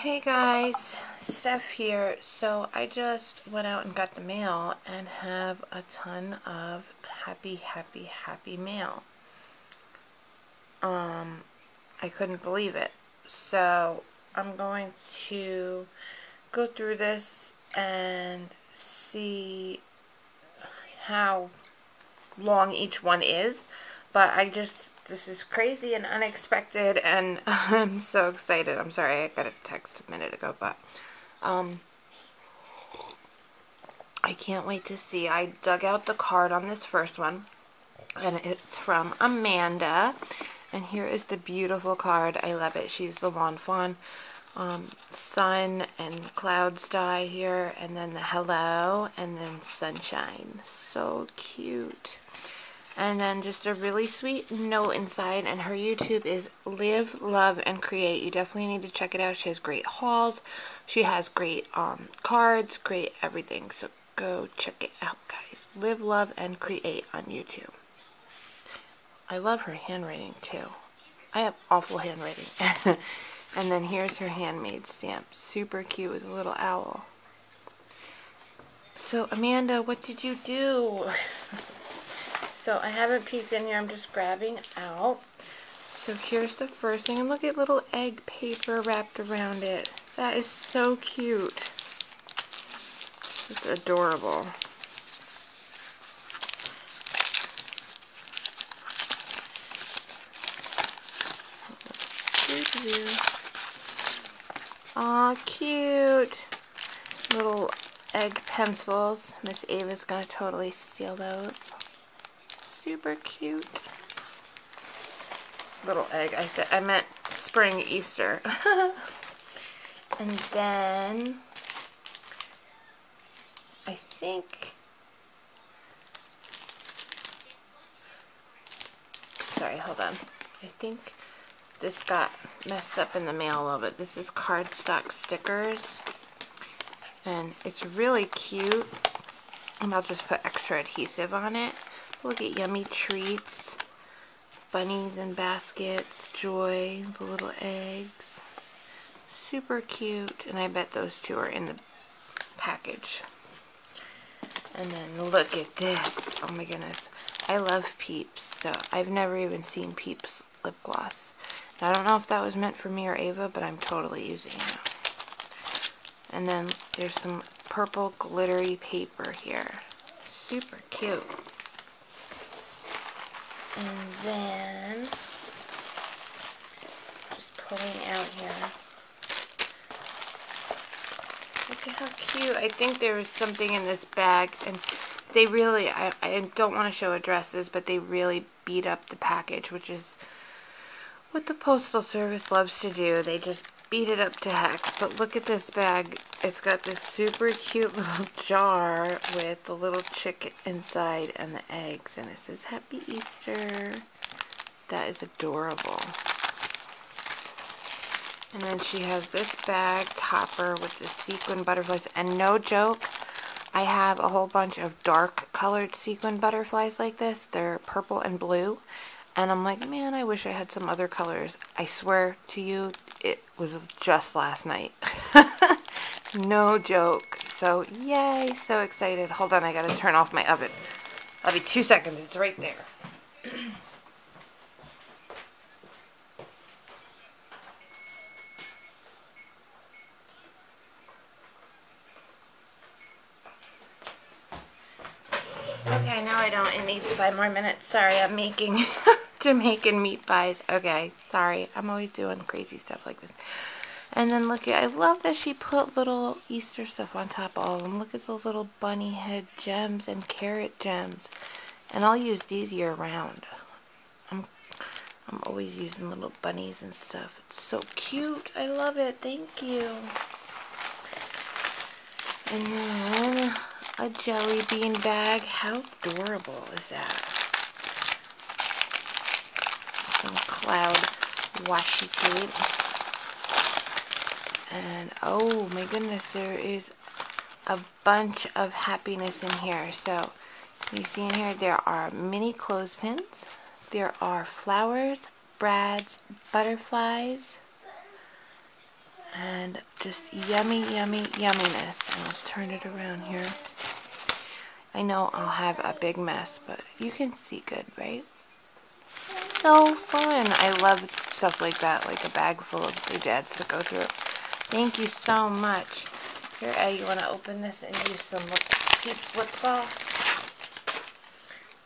Hey guys, Steph here. So I just went out and got the mail and have a ton of happy, happy, happy mail. Um, I couldn't believe it. So I'm going to go through this and see how long each one is. But I just this is crazy and unexpected and I'm so excited. I'm sorry I got a text a minute ago, but um, I can't wait to see. I dug out the card on this first one and it's from Amanda and here is the beautiful card. I love it. She's the Lawn Fawn. Um, sun and clouds die here and then the hello and then sunshine. So cute. And then just a really sweet note inside. And her YouTube is Live, Love, and Create. You definitely need to check it out. She has great hauls. She has great um, cards, great everything. So go check it out, guys. Live, Love, and Create on YouTube. I love her handwriting, too. I have awful handwriting. and then here's her handmade stamp. Super cute with a little owl. So, Amanda, what did you do? So I haven't peeked in here. I'm just grabbing out. So here's the first thing. And look at little egg paper wrapped around it. That is so cute. Just adorable. Aw, cute. Little egg pencils. Miss Ava's gonna totally steal those super cute. Little egg. I said I meant spring Easter. and then I think sorry, hold on. I think this got messed up in the mail a little bit. This is cardstock stickers. And it's really cute. And I'll just put extra adhesive on it. Look at yummy treats, bunnies and baskets, joy, the little eggs. Super cute. And I bet those two are in the package. And then look at this. Oh my goodness. I love Peeps. So I've never even seen Peeps lip gloss. I don't know if that was meant for me or Ava, but I'm totally using it. And then there's some purple glittery paper here. Super cute. And then, just pulling out here. Look at how cute. I think there was something in this bag, and they really, I, I don't want to show addresses, but they really beat up the package, which is what the Postal Service loves to do. They just beat it up to heck. But look at this bag. It's got this super cute little jar with the little chick inside and the eggs. And it says Happy Easter. That is adorable. And then she has this bag topper with the sequin butterflies. And no joke, I have a whole bunch of dark colored sequin butterflies like this. They're purple and blue. And I'm like, man, I wish I had some other colors. I swear to you, it was just last night. no joke. So, yay, so excited. Hold on, I gotta turn off my oven. I'll be two seconds, it's right there. Okay, now I don't. It needs five more minutes. Sorry, I'm making Jamaican meat pies. Okay, sorry. I'm always doing crazy stuff like this. And then look at, I love that she put little Easter stuff on top of all of them. Look at those little bunny head gems and carrot gems. And I'll use these year round. I'm, I'm always using little bunnies and stuff. It's so cute. I love it. Thank you. And then a jelly bean bag. How adorable is that? Some cloud washi tape. And oh my goodness, there is a bunch of happiness in here. So you see in here there are mini clothespins. There are flowers, brads, butterflies, And just yummy, yummy, yumminess. And let's turn it around here. I know I'll have a big mess, but you can see good, right? So fun. I love stuff like that, like a bag full of doodads to go through. Thank you so much. Here, Ed, you want to open this and use some lip, Peeps lip gloss?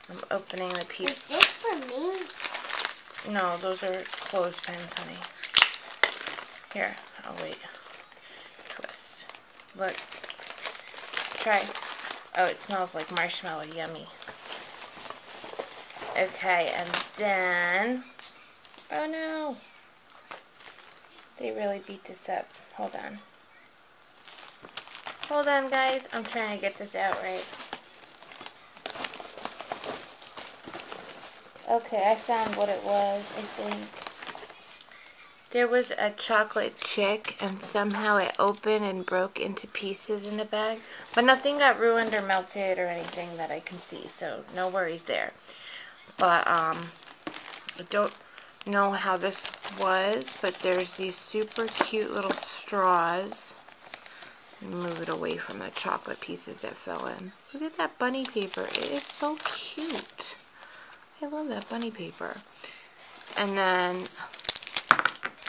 I'm opening the Peeps. Is this for me? No, those are clothespins, honey. Here, I'll wait. Twist. Look. Try. Oh, it smells like marshmallow. Yummy. Okay, and then... Oh no! They really beat this up. Hold on. Hold on, guys. I'm trying to get this out right. Okay, I found what it was, I think. There was a chocolate chick, and somehow it opened and broke into pieces in the bag. But nothing got ruined or melted or anything that I can see, so no worries there. But, um, I don't know how this was, but there's these super cute little straws. Move it away from the chocolate pieces that fell in. Look at that bunny paper. It is so cute. I love that bunny paper. And then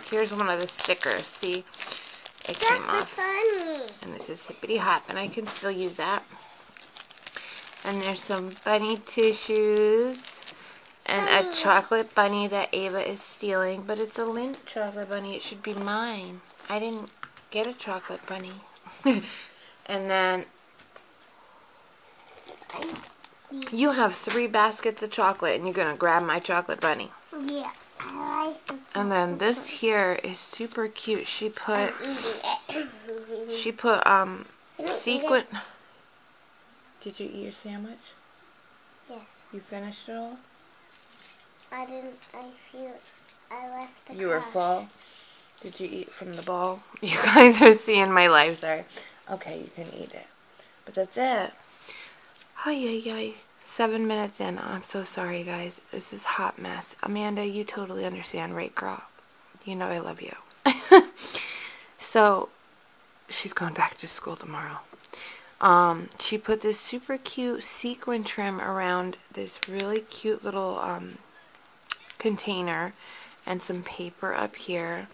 here's one of the stickers. See, it came That's off. funny. And this is hippity hop, and I can still use that. And there's some bunny tissues. And a chocolate bunny that Ava is stealing. But it's a Lindt chocolate bunny. It should be mine. I didn't get a chocolate bunny. and then you have three baskets of chocolate and you're going to grab my chocolate bunny. Yeah. I like And then this here is super cute. She put she put um sequin Did you eat your sandwich? Yes. You finished it all? I didn't. I feel. I left the You were full? Did you eat from the ball? You guys are seeing my life, sorry. Okay, you can eat it. But that's it. Ay, ay, ay. Seven minutes in. I'm so sorry, guys. This is hot mess. Amanda, you totally understand, right, girl? You know I love you. so, she's going back to school tomorrow. Um, she put this super cute sequin trim around this really cute little um, container and some paper up here.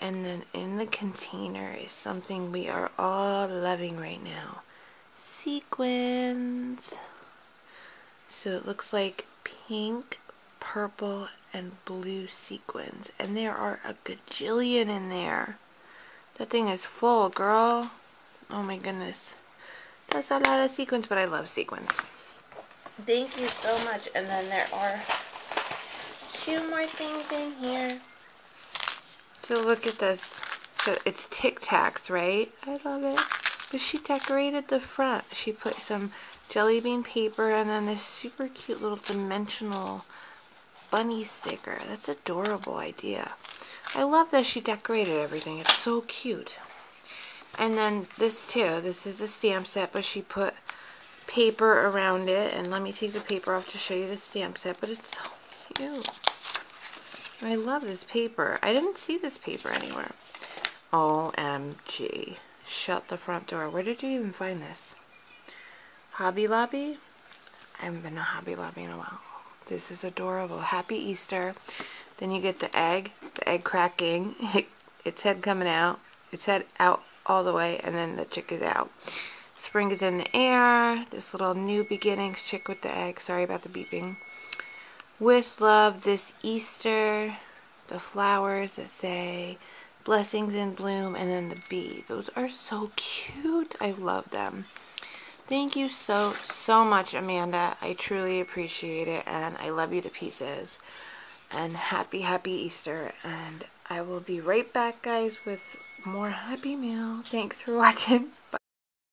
And then in the container is something we are all loving right now. Sequins. So it looks like pink, purple, and blue sequins. And there are a gajillion in there. That thing is full, girl. Oh my goodness. That's a lot of sequins, but I love sequins. Thank you so much. And then there are two more things in here. So look at this. So it's Tic Tacs, right? I love it. But she decorated the front. She put some jelly bean paper and then this super cute little dimensional bunny sticker. That's adorable idea. I love that she decorated everything. It's so cute. And then this too. This is a stamp set, but she put paper around it. And let me take the paper off to show you the stamp set. But it's so cute. I love this paper. I didn't see this paper anywhere. OMG. Shut the front door. Where did you even find this? Hobby Lobby? I haven't been to Hobby Lobby in a while. This is adorable. Happy Easter. Then you get the egg. The egg cracking. its head coming out. Its head out all the way. And then the chick is out. Spring is in the air. This little new beginnings chick with the egg. Sorry about the beeping with love this Easter, the flowers that say blessings in bloom, and then the bee. Those are so cute. I love them. Thank you so, so much, Amanda. I truly appreciate it, and I love you to pieces. And happy, happy Easter. And I will be right back, guys, with more happy mail. Thanks for watching.